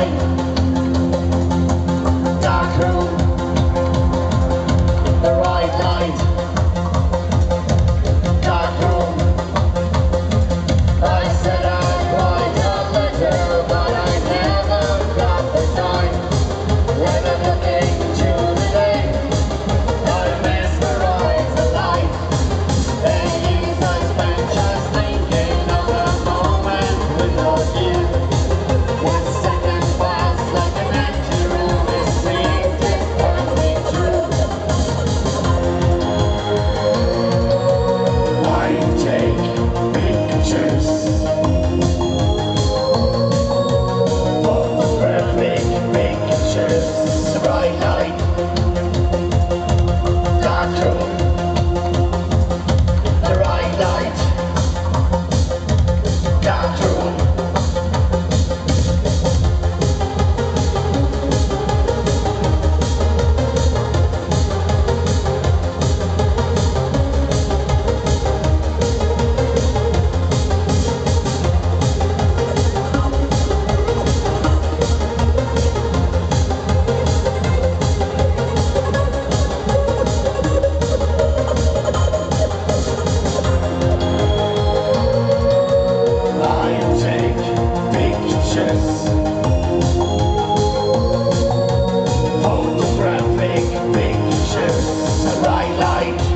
life. Light,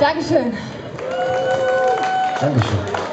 Dankeschön. Dankeschön.